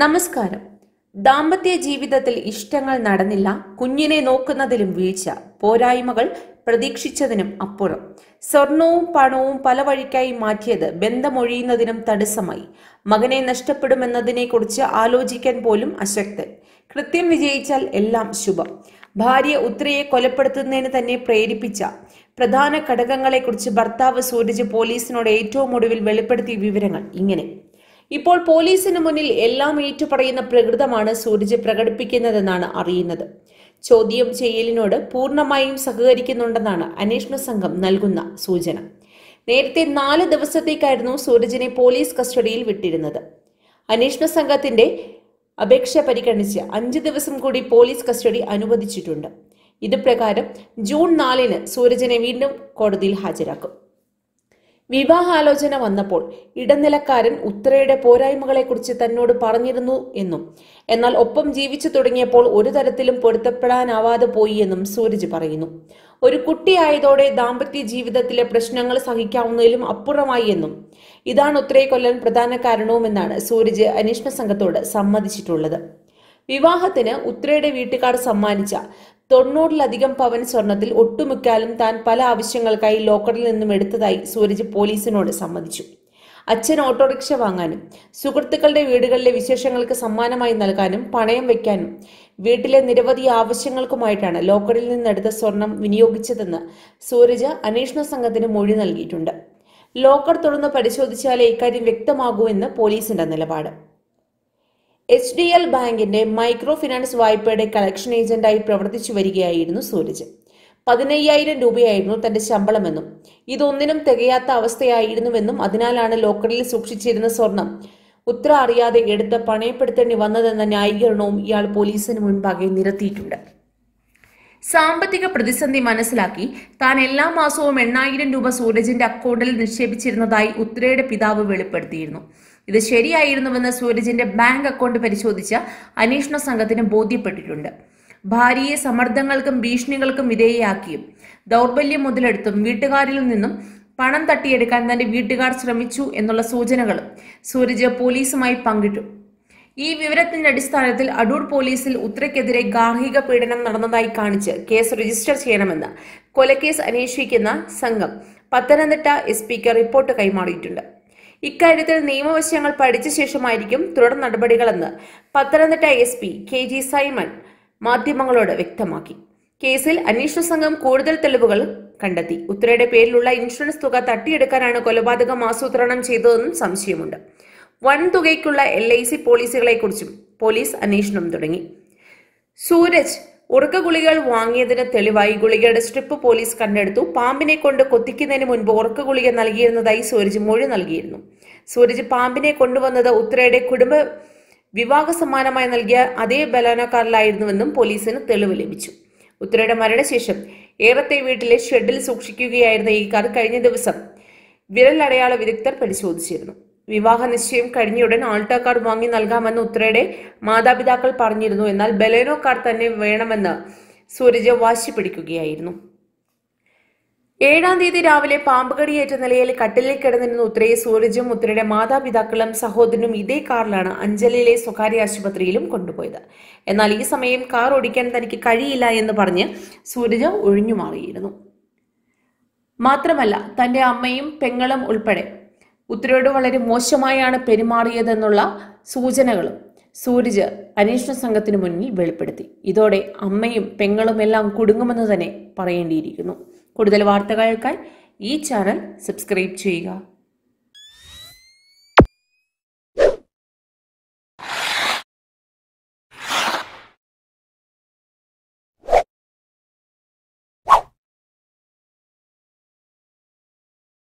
നമസ്കാരം. ദാമ്പത്യ ജീവിതത്തിൽ ഇഷ്ടങ്ങൾ നടന്നില്ല കുഞ്ഞിനെ നോക്കുന്നതിലും വീഴ്ച പോരായ്മകൾ പ്രതീക്ഷിച്ചതിനും അപ്പുറം. സ്വർണവും പണവും പല വഴിക്കായി മാറ്റിയത് ബന്ധമൊഴിയുന്നതിനും തടസ്സമായി. മകനെ നഷ്ടപ്പെടുമെന്നതിനെക്കുറിച്ച് ആലോചിക്കാൻ പോലും അശക്തൻ. കൃത്യം വിജയിച്ചാൽ എല്ലാം ശുഭം. ഭാര്യ ഉത്രയെ കൊലപ്പെടുത്തുന്നതിന് തന്നെ പ്രേരിപ്പിച്ച പ്രധാന ഘടകങ്ങളെക്കുറിച്ച് ഭർത്താവ് സൂരജ് പോലീസിനോട് ഏറ്റവും ഒടുവിൽ വെളിപ്പെടുത്തിയ വിവരങ്ങൾ ഇങ്ങനെ. ഇപ്പോൾ പോലീസിന് മുന്നിൽ എല്ലാം ഏറ്റുപറയുന്ന പ്രകൃതമാണ് സൂരജ് പ്രകടിപ്പിക്കുന്നതെന്നാണ് അറിയുന്നത്. ചോദ്യം ചെയ്യലിനോട് പൂർണമായും സഹകരിക്കുന്നുണ്ടെന്നാണ് അന്വേഷണ സംഘം നൽകുന്ന സൂചന. നേരത്തെ നാല് ദിവസത്തേക്കായിരുന്നു സൂരജിനെ പോലീസ് കസ്റ്റഡിയിൽ വിട്ടിരുന്നത്. അന്വേഷണ സംഘത്തിന്റെ അപേക്ഷ പരിഗണിച്ച് അഞ്ച് ദിവസം കൂടി പോലീസ് കസ്റ്റഡി അനുവദിച്ചിട്ടുണ്ട്. ഇത് പ്രകാരം ജൂൺ നാലിന് സൂരജിനെ വീണ്ടും കോടതിയിൽ ഹാജരാക്കും. വിവാഹാലോചന വന്നപ്പോൾ ഇടനിലക്കാരൻ ഉത്തരയുടെ പോരായ്മകളെക്കുറിച്ച് തന്നോട് പറഞ്ഞിരുന്നു എന്നും. എന്നാൽ ഒപ്പം ജീവിച്ചു തുടങ്ങിയപ്പോൾ ഒരു തരത്തിലും പൊരുത്തപ്പെടാനാവാതെ പോയി എന്നും സൂരജ് പറയുന്നു. ഒരു കുട്ടിയായതോടെ ദാമ്പത്യ ജീവിതത്തിലെ പ്രശ്നങ്ങൾ സഹിക്കാവുന്നതിലും അപ്പുറമായി എന്നും. ഇതാണ് ഉത്തരയെ കൊല്ലാൻ പ്രധാന കാരണവുമെന്നാണ് സൂരജ് അന്വേഷണ സംഘത്തോട് സമ്മതിച്ചിട്ടുള്ളത്. വിവാഹത്തിന് ഉത്രയുടെ വീട്ടുകാർ സമ്മാനിച്ച തൊണ്ണൂറിലധികം പവൻ സ്വർണത്തിൽ ഒട്ടുമുക്കാലും താൻ പല ആവശ്യങ്ങൾക്കായി ലോക്കറിൽ നിന്നും എടുത്തതായി സൂരജ് പോലീസിനോട് സമ്മതിച്ചു. അച്ഛൻ ഓട്ടോറിക്ഷ വാങ്ങാനും സുഹൃത്തുക്കളുടെ വീടുകളിലെ വിശേഷങ്ങൾക്ക് സമ്മാനമായി നൽകാനും പണയം വയ്ക്കാനും വീട്ടിലെ നിരവധി ആവശ്യങ്ങൾക്കുമായിട്ടാണ് ലോക്കറിൽ നിന്നെടുത്ത സ്വർണം വിനിയോഗിച്ചതെന്ന് സൂരജ് അന്വേഷണ സംഘത്തിന് മൊഴി നൽകിയിട്ടുണ്ട്. ലോക്കർ തുറന്ന് പരിശോധിച്ചാലേ ഇക്കാര്യം വ്യക്തമാകൂ എന്ന് പോലീസിന്റെ നിലപാട്. എച്ച് ഡി എൽ ബാങ്കിന്റെ മൈക്രോ ഫിനാൻസ് വായ്പയുടെ കളക്ഷൻ ഏജന്റായി പ്രവർത്തിച്ചു വരികയായിരുന്നു സൂരജ്. പതിനയ്യായിരം രൂപയായിരുന്നു തന്റെ ശമ്പളമെന്നും ഇതൊന്നിനും തികയാത്ത അവസ്ഥയായിരുന്നുവെന്നും അതിനാലാണ് ലോക്കറിൽ സൂക്ഷിച്ചിരുന്ന സ്വർണം ഉത്തര അറിയാതെ എടുത്ത് പണയപ്പെടുത്തേണ്ടി വന്നതെന്ന ന്യായീകരണവും ഇയാൾ പോലീസിന് മുൻപാകെ നിരത്തിയിട്ടുണ്ട്. സാമ്പത്തിക പ്രതിസന്ധി മനസ്സിലാക്കി താൻ എല്ലാ മാസവും എണ്ണായിരം രൂപ സൂരജിന്റെ അക്കൗണ്ടിൽ നിക്ഷേപിച്ചിരുന്നതായി ഉത്തരയുടെ പിതാവ് വെളിപ്പെടുത്തിയിരുന്നു. ഇത് ശരിയായിരുന്നുവെന്ന് സൂരജിന്റെ ബാങ്ക് അക്കൗണ്ട് പരിശോധിച്ച അന്വേഷണ സംഘത്തിന് ബോധ്യപ്പെട്ടിട്ടുണ്ട്. ഭാര്യയെ സമ്മർദ്ദങ്ങൾക്കും ഭീഷണികൾക്കും വിധേയയാക്കിയും ദൗർബല്യം മുതലെടുത്തും വീട്ടുകാരിൽ നിന്നും പണം തട്ടിയെടുക്കാൻ തന്റെ വീട്ടുകാർ ശ്രമിച്ചു എന്നുള്ള സൂചനകളും സൂരജ് പോലീസുമായി പങ്കിട്ടു. ഈ വിവരത്തിന്റെ അടിസ്ഥാനത്തിൽ അടൂർ പോലീസിൽ ഉത്രയ്ക്കെതിരെ ഗാർഹിക പീഡനം നടന്നതായി കാണിച്ച് കേസ് രജിസ്റ്റർ ചെയ്യണമെന്ന് കൊലക്കേസ് അന്വേഷിക്കുന്ന സംഘം പത്തനംതിട്ട എസ് പിക്ക് റിപ്പോർട്ട് കൈമാറിയിട്ടുണ്ട്. ഇക്കാര്യത്തിൽ നിയമവശങ്ങൾ പഠിച്ച ശേഷമായിരിക്കും തുടർ നടപടികളെന്ന് Pathanamthitta S P K G Simon മാധ്യമങ്ങളോട് വ്യക്തമാക്കി. കേസിൽ അന്വേഷണ സംഘം കൂടുതൽ തെളിവുകൾ കണ്ടെത്തി. ഉത്തരയുടെ പേരിലുള്ള ഇൻഷുറൻസ് തുക തട്ടിയെടുക്കാനാണ് കൊലപാതകം ആസൂത്രണം ചെയ്തതെന്നും സംശയമുണ്ട്. വൻ തുകയ്ക്കുള്ള എൽ ഐ സി പോളിസികളെക്കുറിച്ചും പോലീസ് അന്വേഷണം തുടങ്ങി. സൂരജ് ഉറക്ക ഗുളികൾ വാങ്ങിയതിന് തെളിവായി ഗുളികയുടെ സ്ട്രിപ്പ് പോലീസ് കണ്ടെടുത്തു. പാമ്പിനെ കൊണ്ട് കൊത്തിക്കുന്നതിന് മുൻപ് ഉറക്ക ഗുളിക നൽകിയിരുന്നതായി സൂരജ് മൊഴി നൽകിയിരുന്നു. സൂരജ് പാമ്പിനെ കൊണ്ടുവന്നത് ഉത്തരയുടെ കുടുംബ വിവാഹ സമ്മാനമായി നൽകിയ അതേ ബലാനക്കാരിലായിരുന്നുവെന്നും പോലീസിന് തെളിവ് ലഭിച്ചു. ഉത്തരയുടെ മരണശേഷം ഏറത്തെ വീട്ടിലെ ഷെഡിൽ സൂക്ഷിക്കുകയായിരുന്ന ഈ കാർ കഴിഞ്ഞ ദിവസം വിരലടയാള വിദഗ്ധർ പരിശോധിച്ചിരുന്നു. വിവാഹ നിശ്ചയം കഴിഞ്ഞയുടൻ ആൾട്ടോ കാർ വാങ്ങി നൽകാമെന്ന് ഉത്രയുടെ മാതാപിതാക്കൾ പറഞ്ഞിരുന്നു. എന്നാൽ ബലേനോ കാർ തന്നെ വേണമെന്ന് സൂരജ് വാശി പിടിക്കുകയായിരുന്നു ഏഴാം തീയതി രാവിലെ പാമ്പുകടിയേറ്റ നിലയിൽ കട്ടിലിൽ കിടന്നിരുന്ന ഉത്തരയെ സൂരജും ഉത്തരയുടെ മാതാപിതാക്കളും സഹോദരനും ഇതേ കാറിലാണ് അഞ്ചലിലെ സ്വകാര്യ ആശുപത്രിയിലും കൊണ്ടുപോയത്. എന്നാൽ ഈ സമയം കാർ ഓടിക്കാൻ തനിക്ക് കഴിയില്ല എന്ന് പറഞ്ഞ് സൂരജ് ഒഴിഞ്ഞു മാറിയിരുന്നു. മാത്രമല്ല തന്റെ അമ്മയും പെങ്ങളും ഉൾപ്പെടെ ഉത്തരയോട് വളരെ മോശമായാണ് പെരുമാറിയതെന്നുള്ള സൂചനകളും സൂരജ് അന്വേഷണ സംഘത്തിന് മുന്നിൽ വെളിപ്പെടുത്തി. ഇതോടെ അമ്മയും പെങ്ങളും എല്ലാം കുടുങ്ങുമെന്ന് തന്നെ പറയേണ്ടിയിരിക്കുന്നു. കൂടുതൽ വാർത്തകൾക്കായി ഈ ചാനൽ സബ്സ്ക്രൈബ് ചെയ്യുക.